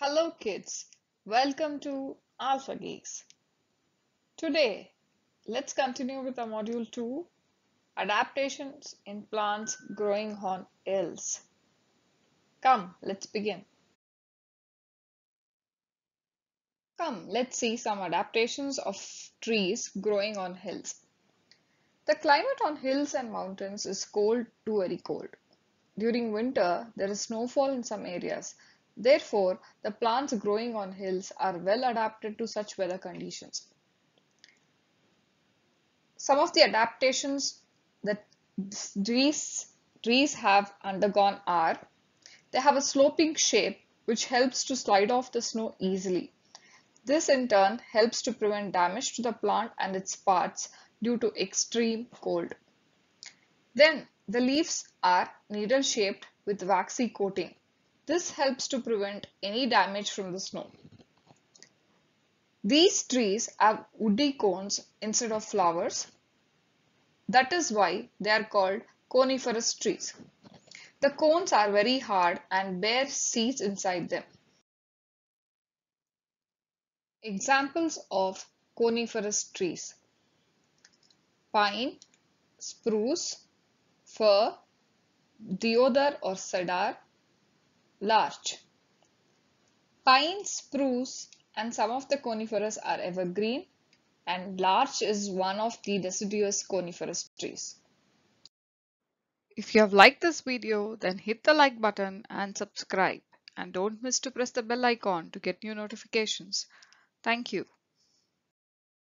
Hello kids, welcome to Alpha Geekz. Today, let's continue with the module 2, adaptations in plants growing on hills. Come, let's begin. Come, let's see some adaptations of trees growing on hills. The climate on hills and mountains is cold to very cold. During winter, there is snowfall in some areas Therefore, the plants growing on hills are well adapted to such weather conditions. Some of the adaptations that trees, trees have undergone are they have a sloping shape which helps to slide off the snow easily. This in turn helps to prevent damage to the plant and its parts due to extreme cold. Then the leaves are needle shaped with waxy coating. This helps to prevent any damage from the snow. These trees have woody cones instead of flowers. That is why they are called coniferous trees. The cones are very hard and bear seeds inside them. Examples of coniferous trees Pine, spruce, fir, deodar or cedar, larch. Pine, spruce and some of the conifers are evergreen and larch is one of the deciduous coniferous trees. If you have liked this video, then hit the like button and subscribe. And don't miss to press the bell icon to get new notifications. Thank you.